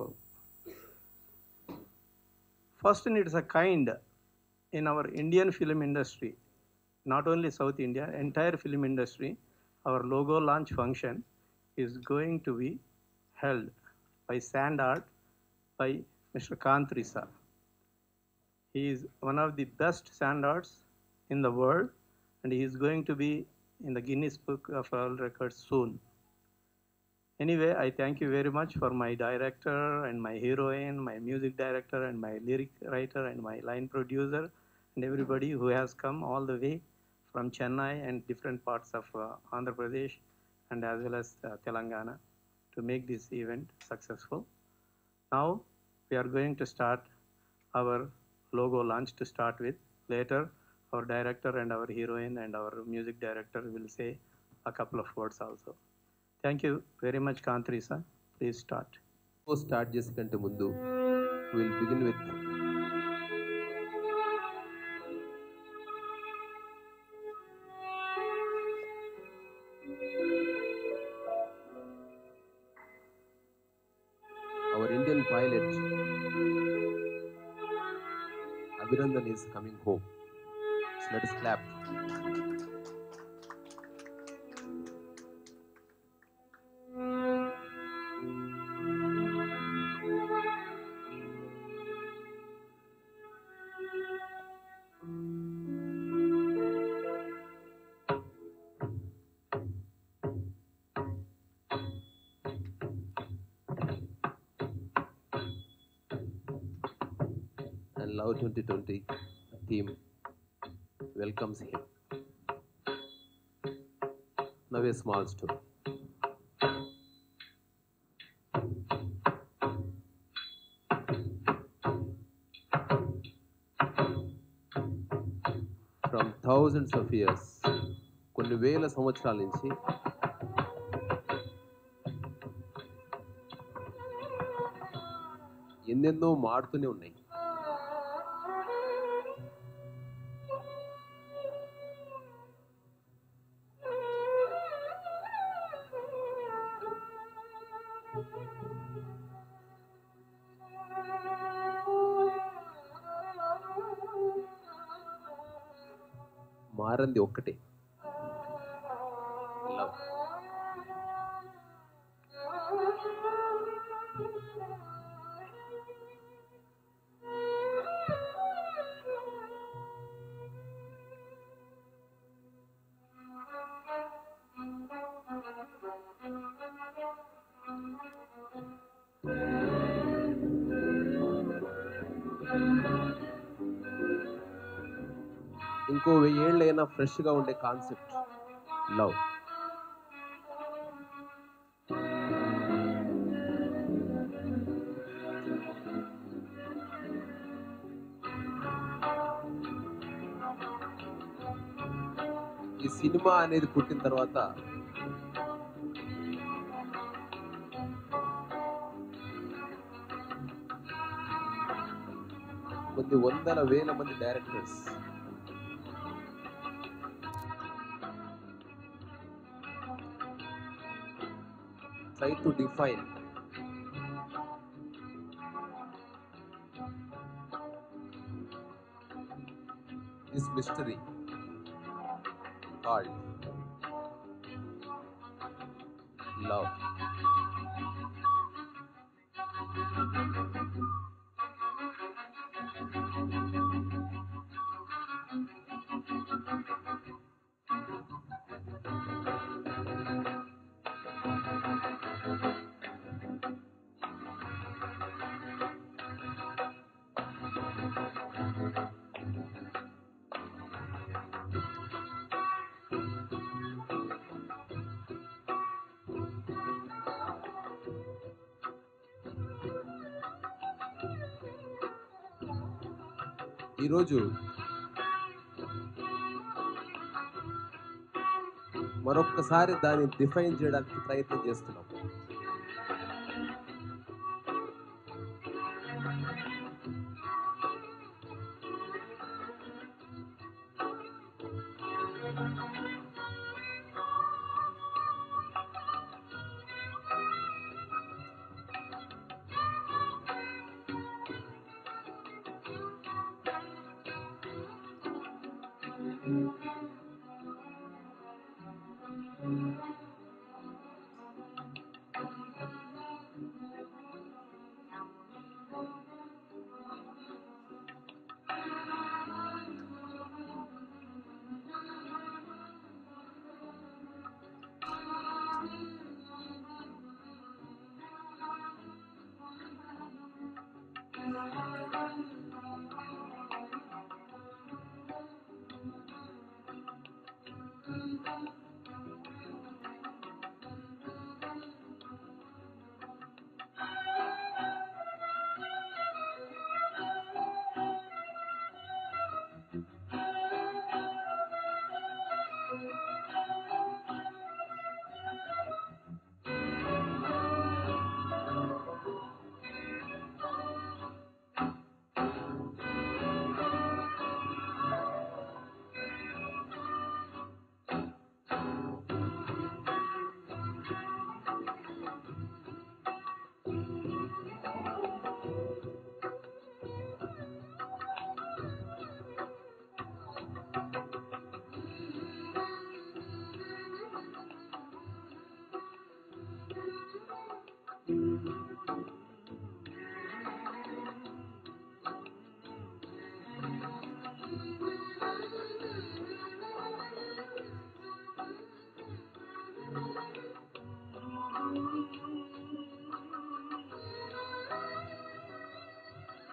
successful. First, it's a kind in our Indian film industry, not only South India, entire film industry, our logo launch function is going to be held by Sand Art by Mr. Kant Risa. He is one of the best sand arts in the world and he is going to be in the Guinness Book of World Records soon. Anyway, I thank you very much for my director and my heroine, my music director and my lyric writer and my line producer and everybody who has come all the way from Chennai and different parts of uh, Andhra Pradesh and as well as uh, Telangana to make this event successful. Now we are going to start our logo launch to start with. Later, our director and our heroine and our music director will say a couple of words also. Thank you very much, Kantrisa. Please start. Show start చేసే కంటే ముందు will begin with our Indian pilot Abhinandan is coming home let us and Love twenty theme welcomes him. Now a small story. From thousands of years కొన్ని వేల సంవత్సరాల నుంచి ఎన్నెన్నో మారుతూనే ఉన్నాయి మారంది ఒక్కటే ఇంకో వెయ్యేళ్ళైనా ఫ్రెష్గా ఉండే కాన్సెప్ట్. లవ్. ఈ సినిమా అనేది పుట్టిన తర్వాత కొన్ని వందల వేల మంది directors try to define this mystery called love. ఈరోజు మరొక్కసారి దాన్ని డిఫైన్ చేయడానికి ప్రయత్నం చేస్తున్నాం. the heart.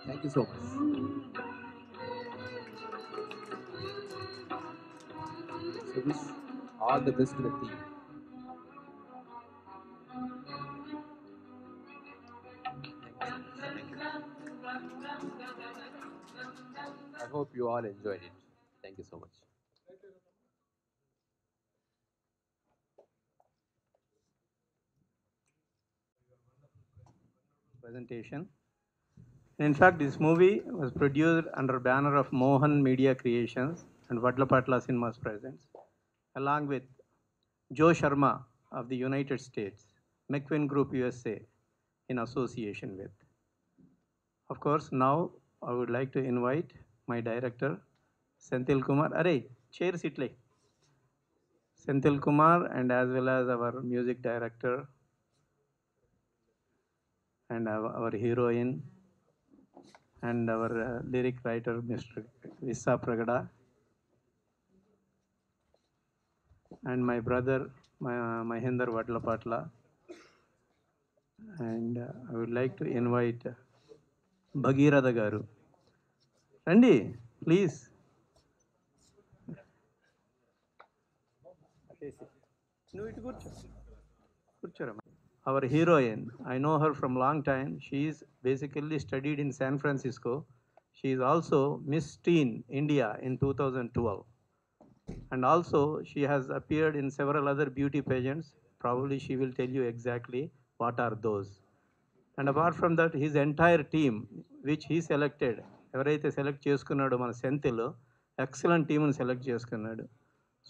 Thank you so much. So wish all the best to the team. All enjoyed it. Thank you so much. presentation. In fact, this movie was produced under banner of Mohan Media Creations and Vadlapatla Cinemas Presents, along with Joe Sharma of the United States, McQueen Group USA, in association with. Of course, now I would like to invite my director, Senthil Kumar. Are, chair sitle. Senthil Kumar and as well as our music director, and our, our heroine and our uh, lyric writer Mr. Vissa Pragada and my brother my, Mahinder Vadlapatla and uh, I would like to invite uh, Bhagirath Garu. Randy, please. నువ్వు ఇటు కూర్చో కూర్చోరమ్మా our heroine i know her from long time she is basically studied in san francisco she is also miss teen india in 2012 and also she has appeared in several other beauty pageants probably she will tell you exactly what are those and apart from that his entire team which he selected ఎవరైతే select చేసుకున్నాడో మన సెంతిలో excellent టీమ్ని select చేసుకున్నాడు.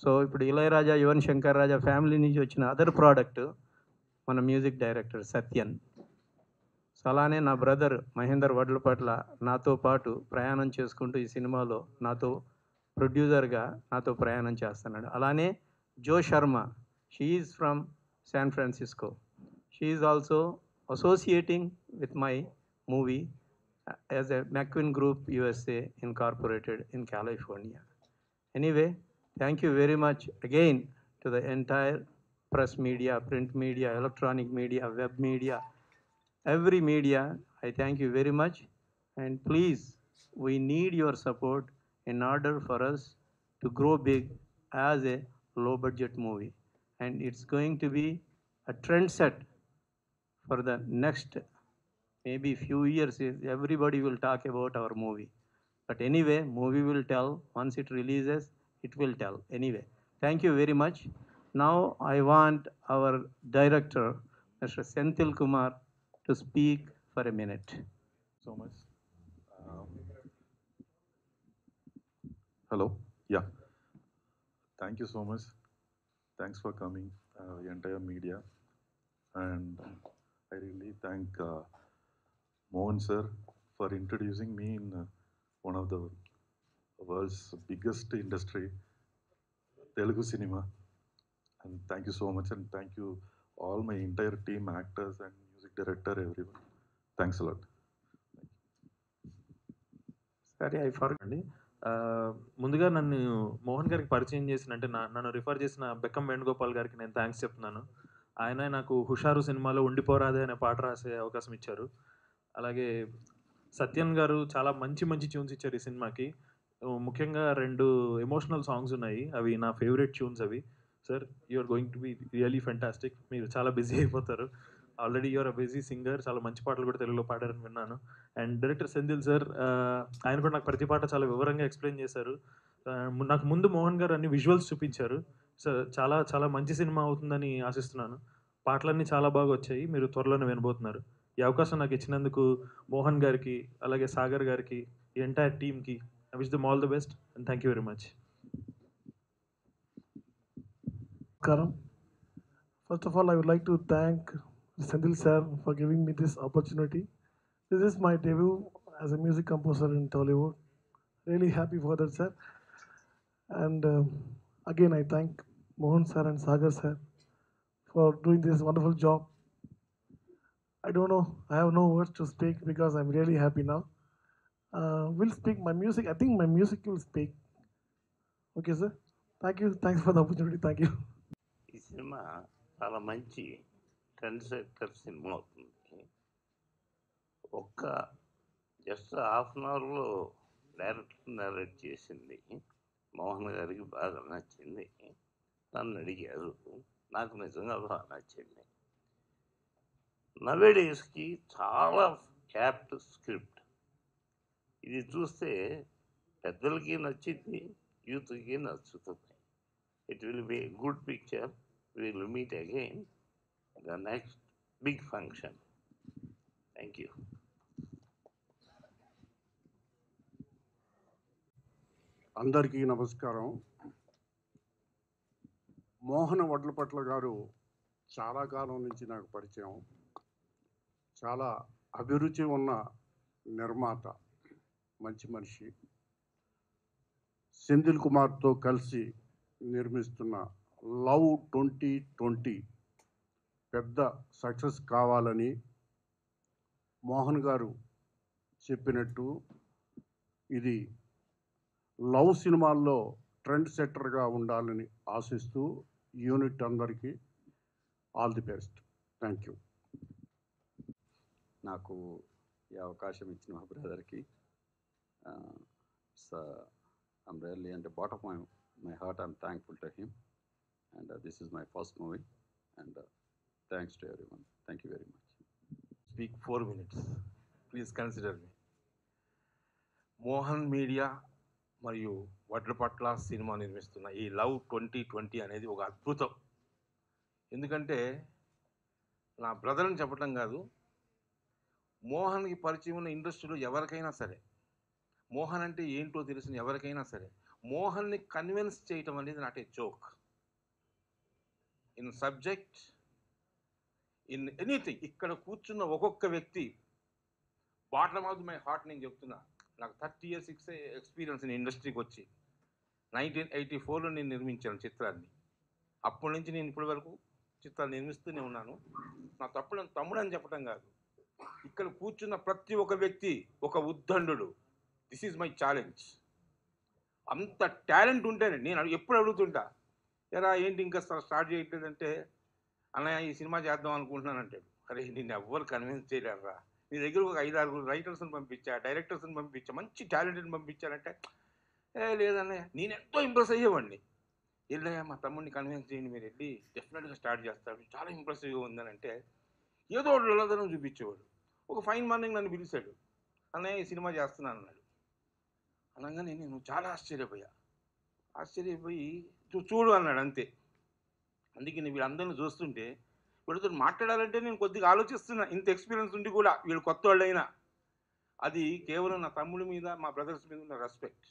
So ఇప్పుడు Ilaiyaraaja Yuvan Shankar Raja family నుంచి వచ్చిన other product మన మ్యూజిక్ డైరెక్టర్ సత్యన్. సో అలానే నా బ్రదర్ మహేందర్ వడ్ల పట్ల నాతో పాటు ప్రయాణం చేసుకుంటూ ఈ సినిమాలో నాతో ప్రొడ్యూసర్గా నాతో ప్రయాణం చేస్తున్నాడు. అలానే Jo Sharma she's from San Francisco she's also associating with my movie as a McQueen Group USA Incorporated in California. Anyway, thank you very much again to the entire press media, print media, electronic media, web media, every media. I thank you very much. And please, we need your support in order for us to grow big as a low budget movie. And it's going to be a trend set for the next maybe a few years. Is everybody will talk about our movie. But anyway, movie will tell. Once it releases, it will tell. Anyway, thank you very much. Now I want our director, Mr. Senthil Kumar, to speak for a minute. so much. Um, hello. Yeah. Thank you so much. Thanks for coming, uh, the entire media, and I really thank uh, Mohan sir for introducing me in uh, one of the world's biggest industry, Telugu cinema. And thank you so much, and thank you all my entire team, actors and music director, everyone. Thanks a lot. Sorry, I forgot. అండి ఆ, ముందుగా నన్ను మోహన్ గారికి పరిచయం చేసిన అంటే నా నన్ను రిఫర్ చేసిన బెక్కం వేణుగోపాల్ గారికి నేను థ్యాంక్స్ చెప్తున్నాను ఆయన నాకు హుషారు సినిమాలో ఉండిపోరాదే అనే పాట రాసే అవకాశం ఇచ్చారు అలాగే సత్యన్ గారు చాలా మంచి మంచి ట్యూన్స్ ఇచ్చారు ఈ సినిమాకి. ముఖ్యంగా రెండు ఎమోషనల్ సాంగ్స్ ఉన్నాయి. అవి నా ఫేవరెట్ ట్యూన్స్ అవి. Sir you're going to be really fantastic మీరు చాలా బిజీ అయిపోతారు. Already you're a busy singer చాలా మంచి పాటలు కూడా తెలుగులో పాడారని విన్నాను. అండ్ డైరెక్టర్ సెంధిల్ సార్ ఆయన కూడా నాకు ప్రతి పాట చాలా వివరంగా ఎక్స్ప్లెయిన్ చేశారు. నాకు ముందు మోహన్ గారు అన్ని విజువల్స్ చూపించారు. సార్ చాలా చాలా మంచి సినిమా అవుతుందని ఆశిస్తున్నాను. పాటలన్నీ చాలా బాగా వచ్చాయి. మీరు త్వరలోనే వినబోతున్నారు. ఈ అవకాశం నాకు ఇచ్చినందుకు మోహన్ గారికి అలాగే సాగర్ గారికి ఈ ఎంటైర్ టీమ్కి I wish them all the best and thank you very much Karam. First of all, I would like to thank Sendil sir for giving me this opportunity. This is my debut as a music composer in Tollywood. Really happy for that, sir. And um, again, I thank Mohan sir and Sagar sir for doing this wonderful job. I don't know, I have no words to speak because I'm really happy now. Uh, will speak my music. I think my music will speak. Okay, sir. Thank you. Thanks for the opportunity. Thank you. ఈ cinema చాలా మంచి trend sector cinema అవుతుంది ఒక్క just half an అవర్లో director narrate చేసింది మోహన్ గారికి బాగా నచ్చింది నన్ను అడిగారు నాకు నిజంగా బాగా నచ్చింది నవేడేస్కి చాలా యాప్ట్ స్క్రిప్ట్. ఇది చూస్తే పెద్దలకి నచ్చింది యూత్కి నచ్చుతుంది. It will be good picture will meet again the next big function thank you అందరికీ నమస్కారం. మోహన వడ్లపట్ల గారు చాలా కాలం నుంచి నాకు పరిచయం. చాలా అభిరుచి ఉన్న నిర్మాత మంచి మనిషి. సెంధిల్ కుమార్తో కలిసి నిర్మిస్తున్న లవ్ ట్వంటీ ట్వంటీ పెద్ద సక్సెస్ కావాలని మోహన్ గారు చెప్పినట్టు ఇది లవ్ సినిమాల్లో ట్రెండ్ సెట్టర్గా ఉండాలని ఆశిస్తూ యూనిట్ అందరికీ all the best. Thank you నాకు ఈ అవకాశం ఇచ్చిన మా బ్రదర్కి ఐమ్ రియల్లీ అంటే bottom of my my heart I'm thankful to him and this is my first movie and thanks to every one thank you very much speak four minutes please consider me Mohan media మరియు వడ్ల పట్ల cinema నిర్మిస్తున్న ఈ love twenty twenty అనేది ఒక అద్భుతం. ఎందుకంటే నా బ్రదర్ని చెప్పడం కాదు మోహన్కి పరిచయం ఉన్న ఇండస్ట్రీలో ఎవరికైనా సరే మోహన్ అంటే ఏంటో తెలిసిన ఎవరికైనా సరే మోహన్ని కన్విన్స్ చేయటం అనేది not a joke in subject in anything ఇక్కడ కూర్చున్న ఒక్కొక్క వ్యక్తి బాటమ్ ఆఫ్ మై హార్ట్ నేను చెప్తున్నా నాకు థర్టీ ఇయర్స్ సిక్స్ ఎక్స్పీరియన్స్ నేను ఇండస్ట్రీకి వచ్చి నైన్టీన్ ఎయిటీ ఫోర్లో నేను నిర్మించాను చిత్రాన్ని. అప్పటి నుంచి నేను ఇప్పటి వరకు చిత్రాలు నిర్మిస్తూనే ఉన్నాను. నా తప్పుడు తమ్ముడు అని చెప్పడం కాదు. ఇక్కడ కూర్చున్న ప్రతి ఒక్క వ్యక్తి ఒక ఉద్దండు దిస్ ఈజ్ మై ఛాలెంజ్ అంత టాలెంట్ ఉంటేనే నేను ఎప్పుడు అడుగుతుంటా? ఎరా ఏంటి ఇంకా స్టార్ట్ చేయట్లేదంటే? అన్నయ్య ఈ సినిమా చేద్దాం అనుకుంటున్నాను అంటాడు. అరే నిన్ను ఎవ్వరు కన్విన్స్ చేయలేరురా. నీ దగ్గర ఒక ఐదు ఆరుగురు రైటర్స్ని పంపించా డైరెక్టర్స్ని పంపించా మంచి టాలెంట్ని పంపించారంటే? ఏ లేదన్నయ్య నేను ఎంతో ఇంప్రెస్ అయ్యేవాడిని. వెళ్ళయ్యా మా తమ్ముడిని కన్విన్స్ చేయండి మీరు వెళ్ళి. డెఫినెట్గా స్టార్ట్ చేస్తాడు. చాలా ఇంప్రెసివ్గా ఉందని అంటే ఏదో ఒకటి లొల్లదనం చూపించేవాడు. ఒక ఫైన్ మార్నింగ్ నన్ను పిలిచాడు. అన్నయ్య ఈ సినిమా చేస్తున్నాను అన్నాడు. అనగానే నేను చాలా ఆశ్చర్యపోయా. ఆశ్చర్యపోయి "చూ- చూడు అన్నాడు అంతే. అందుకే నేను వీళ్ళందరిని చూస్తుంటే వీళ్ళతో మాట్లాడాలంటే నేను కొద్దిగా ఆలోచిస్తున్నా. ఇంత ఎక్స్పీరియన్స్ ఉండి కూడా వీళ్ళు కొత్త వాళ్ళైనా అది కేవలం నా తమ్ముడి మీద మా బ్రదర్స్ మీద ఉన్న రెస్పెక్ట్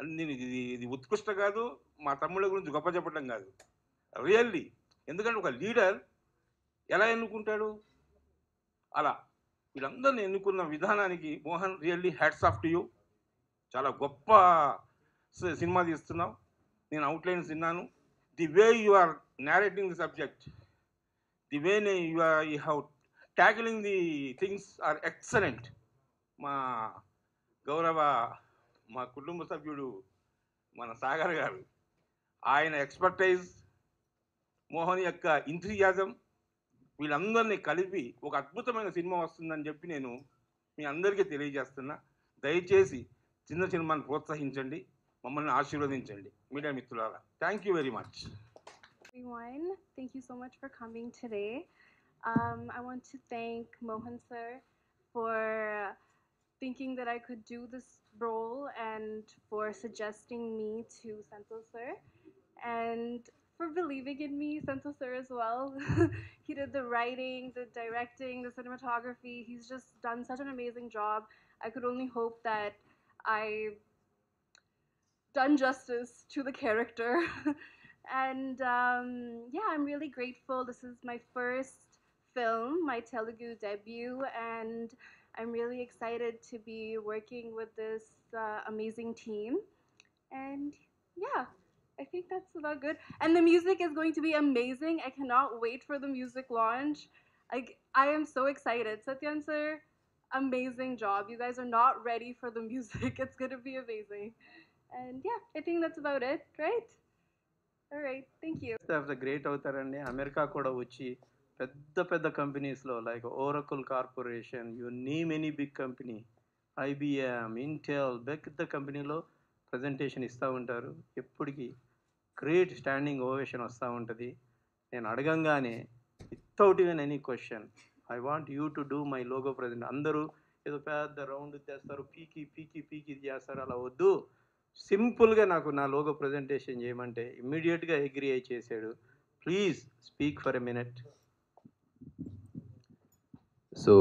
అది నేను ఇది ఇది ఉత్కృష్ట కాదు మా తమ్ముళ్ళ గురించి గొప్ప చెప్పడం కాదు. రియల్లీ ఎందుకంటే ఒక లీడర్ ఎలా ఎన్నుకుంటాడు? అలా. వీళ్ళందరిని ఎన్నుకున్న విధానానికి Mohan really hats off to you. చాలా గొప్ప సి- సినిమా తీస్తున్నావు. నేను అవుట్లైన్స్ విన్నాను. The way you are narrating the subject. The way you are you have tackling the things are excellent. మా గౌరవ మా కుటుంబ సభ్యుడు మన సాగర్ గారు. ఆయన ఎక్స్పర్టైజ్ మోహన్ యొక్క ఇంథియాజం వీళ్ళందరినీ కలిపి ఒక అద్భుతమైన సినిమా వస్తుందని చెప్పి నేను మీ అందరికీ తెలియజేస్తున్నా దయచేసి చిన్న సినిమాని ప్రోత్సహించండి మమ్మల్ని ఆశీర్వదించండి మీడియా మిత్రులారా thank you very much everyone. Thank you so much for coming today. Um, I want to thank Mohan sir for thinking that I could do this role and for suggesting me to Senthil sir and for believing in me, Senthil sir as well. he did the writing, the directing, the cinematography. He's just done such an amazing job. I could only hope that I done justice to the character. and um, yeah, I'm really grateful. This is my first film, my Telugu debut, and I'm really excited to be working with this uh, amazing team. And yeah, I think that's about good. And the music is going to be amazing. I cannot wait for the music launch. Like I am so excited. Satyan sir, amazing job. You guys are not ready for the music. It's gonna be amazing. And yeah, I think that's about it, right? All right, thank you. Of the great అవుతారండి America కూడా వచ్చి పెద్ద పెద్ద కంపెనీస్లో like Oracle Corporation you name any big company IBM Intel పెద్ద కంపెనీలో presentation ఇస్తూ ఉంటారు. ఎప్పటికీ గ్రేట్ స్టాండింగ్ ఓవేషన్ వస్తూ ఉంటుంది. నేను అడగంగానే without even any question I want you to do my logo present అందరూ ఏదో పెద్ద రౌండ్ చేస్తారు పీకి పీకి పీకి చేస్తారు అలా వద్దు. సింపుల్గా నాకు నా లోగో ప్రజెంటేషన్ చేయమంటే ఇమ్మీడియట్గా అగ్రి అయి చేశాడు. Please speak for a minute so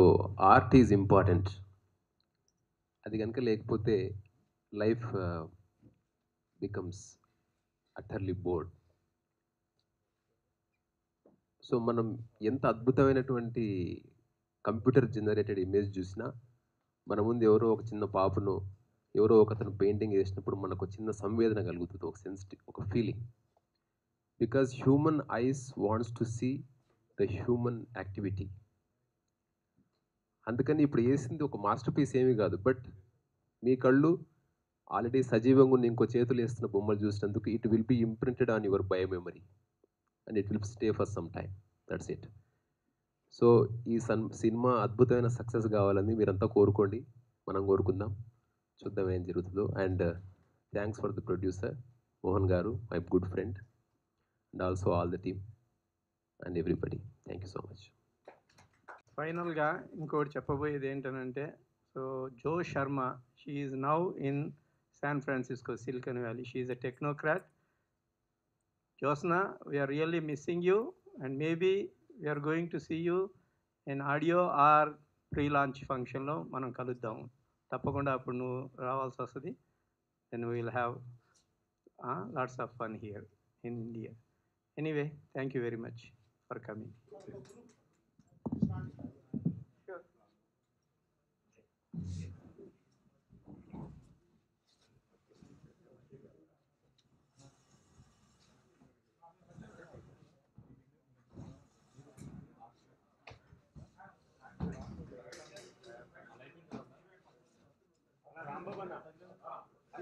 art is important అది కనుక లేకపోతే life becomes utterly bored so మనం ఎంత అద్భుతమైనటువంటి కంప్యూటర్ జనరేటెడ్ ఇమేజ్ చూసినా మన ముందు ఎవరో ఒక చిన్న పాపను ఎవరో ఒకతను పెయింటింగ్ వేసినప్పుడు మనకు చిన్న సంవేదన కలుగుతుంది ఒక సెన్సిటివ్ ఒక feeling because human eyes wants to see the human activity అందుకని ఇప్పుడు వేసింది ఒక మాస్టర్ పీస్ ఏమీ కాదు బట్ మీ కళ్ళు ఆల్రెడీ సజీవంగా ఉన్న ఇంకో చేతులు వేస్తున్న బొమ్మలు చూసినందుకు it will be imprinted on your bio memory and it will stay for some time that's it so ఈ సన్ సినిమా అద్భుతమైన సక్సెస్ కావాలని మీరంతా కోరుకోండి. మనం కోరుకుందాం. చూద్దాం ఏం జరుగుతుందో. And thanks for the producer Mohan garu my good friend and also all the team and everybody thank you so much ఫైనల్గా ఇంకోటి చెప్పబోయేది ఏంటనంటే so Jo Sharma she is now in San Francisco Silicon Valley she is a technocrat Jyotsna we are really missing you and maybe we are going to see you in audio or pre launch ఫంక్షన్లో మనం కలుద్దాం తప్పకుండా అప్పుడు నువ్వు రావాల్సి వస్తుంది then we'll have lots of fun here in India anyway thank you very much for coming